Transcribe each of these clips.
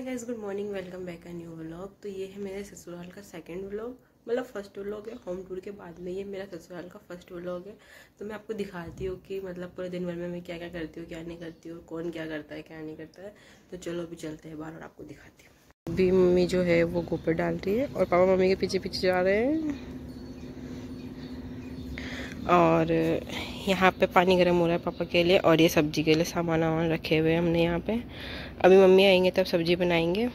Hi guys good morning welcome back a new vlog तो ये है मेरे ससुराल का सेकंड व्लॉग मतलब फ़र्स्ट व्लॉग है होम टूर के बाद में ये मेरा ससुराल का फ़र्स्ट व्लॉग है. तो मैं आपको दिखाती हूँ कि मतलब पूरे दिन भर में मैं क्या क्या करती हूँ, क्या नहीं करती हूँ, कौन क्या करता है, क्या नहीं करता है. तो चलो अभी चलते हैं बाहर और आपको दिखाती हूँ. अभी मम्मी जो है वो गोबर डाल रही है और पापा मम्मी के पीछे पीछे जा रहे हैं. और यहाँ पे पानी गर्म हो रहा है पापा के लिए और ये सब्ज़ी के लिए सामान वामान रखे हुए हैं हमने यहाँ पे। अभी मम्मी आएँगे तब सब्ज़ी बनाएँगे।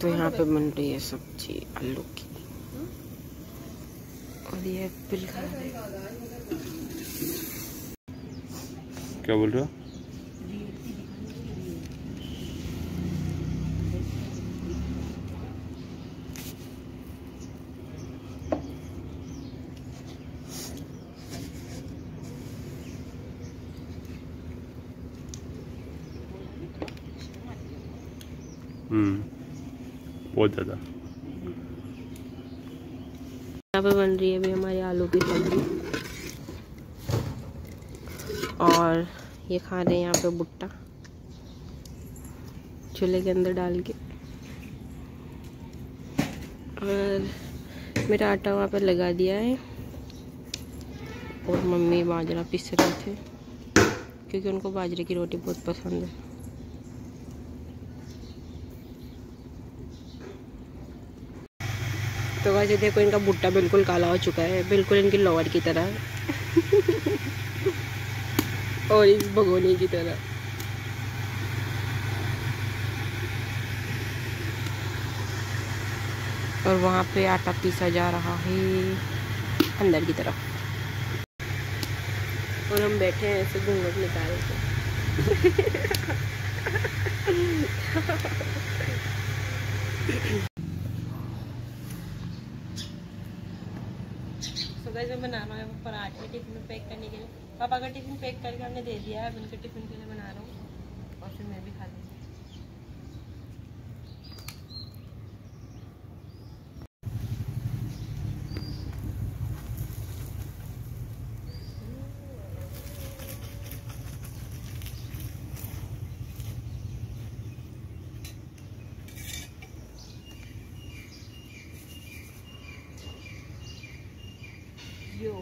तो यहाँ पे बन रही है सब्ज़ी आलू की। और ये एप्पल खा रहे क्या बोल रहे हो? बहुत ज़्यादा। यहाँ पे बन रही है अभी हमारी आलू की सब्ज़ी। और ये खा रहे हैं यहाँ पे भुट्टा। चूल्हे के अंदर डाल के। और मेरा आटा वहाँ पे लगा दिया है। और मम्मी बाजरा पीस रहे थे। क्योंकि उनको बाजरे की रोटी बहुत पसंद है। तो वैसे देखो, इनका भुट्टा बिल्कुल काला हो चुका है, बिल्कुल इनकी लोअर की तरह। और इस भगोनी की तरह। और वहाँ पे आटा पीसा जा रहा है, अंदर की तरफ़। और हम बैठे हैं ऐसे घूंघट निकाल के। सुबह बनाना है पराठे टिफ़िन में पैक करने के लिए। पापा का टिफ़िन पैक करके हमने दे दिया है उनके टिफ़िन के लिए बना रहा हूँ। और फिर मैं भी खा लूँगी। यो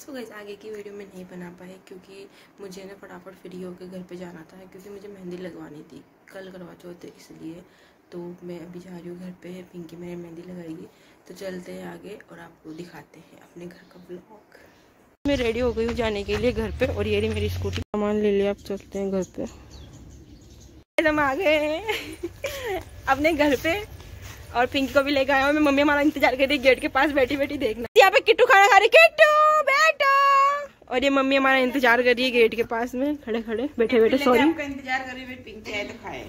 सो गैस आगे की वीडियो में नहीं बना पाए क्योंकि मुझे ना फटाफट फ्री होकर घर पे जाना था क्योंकि मुझे मेहंदी लगवानी थी। कल करवा चौथ इसलिए। तो मैं अभी जा रही हूँ घर पे। पिंकी मेरे मेहंदी लगाएगी। तो चलते हैं आगे और आपको दिखाते हैं अपने घर का ब्लॉग मैं रेडी हो गई हूँ जाने के लिए घर पे और ये मेरी स्कूटी सामान ले लिया। अब चलते हैं घर पे। हम आ गए हैं। अपने घर पे और पिंकी को भी लेकर आया हूँ। मैं मम्मी हमारा इंतज़ार कर रही गेट के पास बैठी बैठी देखना। यहाँ पे किट्टू खाना खा रही किट्टू बेटा और ये मम्मी हमारा इंतज़ार कर रही है गेट के पास में। खड़े खड़े बैठे बैठे सॉरी इंतज़ार कर रही है पिंकी आए तो खाए।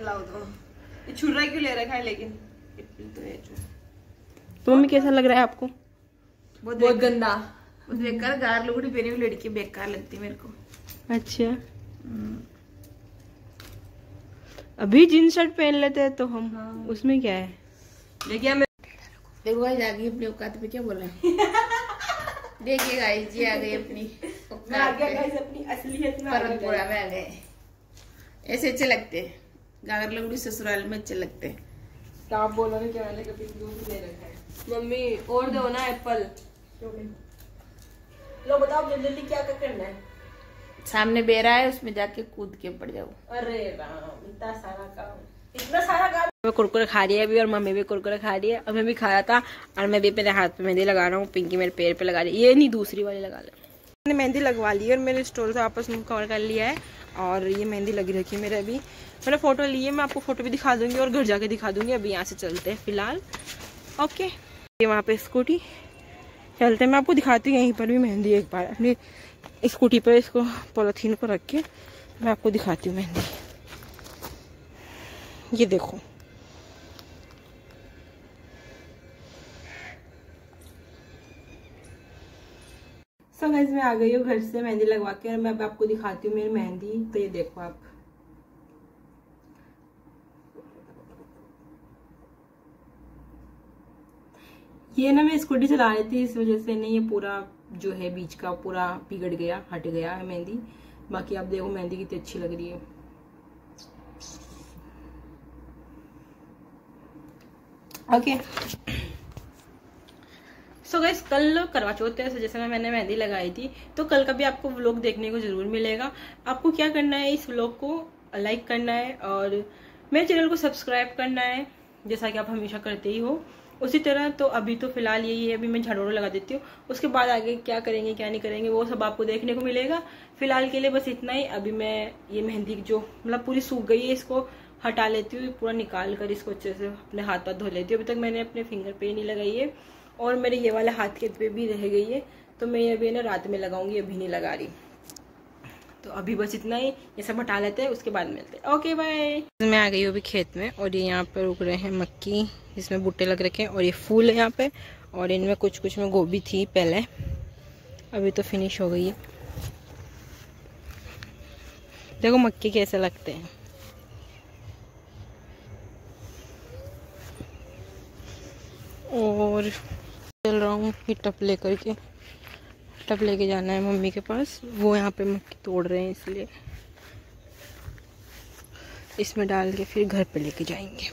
लाओ तो। ये क्यों ले रखा है लेकिन तो तो मम्मी कैसा लग रहा है आपको? बहुत बहुत गंदा। बेकार। गार लुगड़ी पहनी हुई लड़की बेकार लगती है मेरे को। अच्छा। अभी जींस शर्ट पहन लेते हैं तो हम हाँ। उसमें क्या है? देखिए मैं देखो गाइस आ गई अपनी औकात पे क्या बोल? रहा देखिए गाइस आ गई अपनी औकात पे। अपनी असलियत परमपुरा में आ गए। ऐसे अच्छे लगते हैं। गागर लुगड़ी ससुराल में अच्छे लगते हैं। तो आप बोलो ना क्या मैंने कभी दूध दे रखा है। मम्मी और दो ना एप्पल। लो बताओ जल्दी जल्दी क्या क्या करना है? सामने बेरा है उसमें जाके कूद के पड़ जाओ। अरे राम इतना सारा काम। इतना सारा काम। मैं कुरकुरे खा रही है अभी और मम्मी भी कुरकुरे खा रही है। और मैं भी खाया था और मैं भी मेरे हाथ पे मेहंदी लगा रहा हूँ पिंकी मेरे पैर पे लगा रही है। ये नहीं दूसरी वाली लगा ले। मैंने मेहंदी लगवा ली है और मेरे स्टोल से वापस मुँह कवर कर लिया है और ये मेहंदी लगी रखी है मेरे अभी। मैंने फ़ोटो ली है मैं आपको फ़ोटो भी दिखा दूँगी और घर जाके दिखा दूँगी। अभी यहाँ से चलते हैं फ़िलहाल। ओके। ये वहाँ पे स्कूटी चलते मैं आपको दिखाती हूँ यहीं पर भी मेहंदी एक बार। अपनी स्कूटी पर इसको पॉलीथीन को रख के मैं आपको दिखाती हूँ मेहंदी। ये देखो। सो so, मैं आ गई हूँ घर से मेहंदी लगवा के और मैं अब आपको दिखाती हूँ मेरी मेहंदी। तो ये देखो आप। ये ना मैं स्कूटी चला रही थी, इस वजह से नहीं, ये पूरा जो है बीच का पूरा बिगड़ गया, हट गया है मेहंदी। बाकी आप देखो मेहंदी कितनी अच्छी लग रही है। ओके सो गैस कल करवा चौथ है जैसे मैं मैंने मेहंदी लगाई थी। तो कल का भी आपको व्लॉग देखने को ज़रूर मिलेगा। आपको क्या करना है, इस व्लॉग को लाइक करना है और मेरे चैनल को सब्सक्राइब करना है, जैसा कि आप हमेशा करते ही हो। उसी तरह तो अभी तो फ़िलहाल यही है, अभी मैं झाड़ू लगा देती हूँ। उसके बाद आगे क्या करेंगे, क्या नहीं करेंगे, वो सब आपको देखने को मिलेगा। फ़िलहाल के लिए बस इतना ही। अभी मैं ये मेहंदी जो मतलब पूरी सूख गई है, इसको हटा लेती हूँ, पूरा निकाल कर इसको अच्छे से अपने हाथ पर धो लेती हूँ। अभी तक मैंने अपने फिंगर पे नहीं लगाई है, और मेरे ये वाले हाथ के पे भी रह गई है। तो मैं ये अभी ना, रात में लगाऊँगी, अभी नहीं लगा रही। तो अभी बस इतना ही। ये सब हटा लेते हैं, उसके बाद मिलते हैं। ओके बाय मैं आ गई हूँ अभी खेत में, और ये यहाँ पर उग रहे हैं मक्की। जिसमें बूटे लग रखे हैं, और ये फूल है यहाँ पे, और इनमें कुछ कुछ में गोभी थी पहले। अभी तो फिनिश हो गई है। देखो मक्की कैसे लगते हैं। और चल रहा हूँ ये लेकर के। टप लेके जाना है मम्मी के पास। वो यहाँ पे मक्की तोड़ रहे हैं, इसलिए इसमें डाल के फिर घर पे लेके जाएँगे।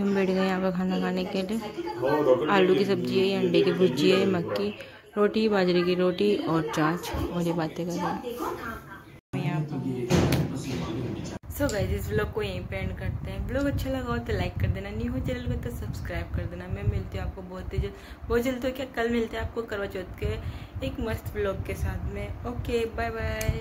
अभी हम बैठ गए यहाँ पे खाना खाने के लिए। आलू की सब्ज़ी है, अंडे की भुजी है, मक्की, रोटी, बाजरे की रोटी और चाच और ये बातें कर रहे हैं। सो गाइस इस ब्लॉग को यहीं पे एंड करते हैं। ब्लॉग अच्छा लगा हो तो लाइक कर देना, नहीं हो चैनल को तो सब्सक्राइब कर देना। मैं मिलती हूँ आपको बहुत जल्द बहुत जल्द तो क्या, कल मिलते हैं आपको करवा चौथ के एक मस्त ब्लॉग के साथ में। Okay bye bye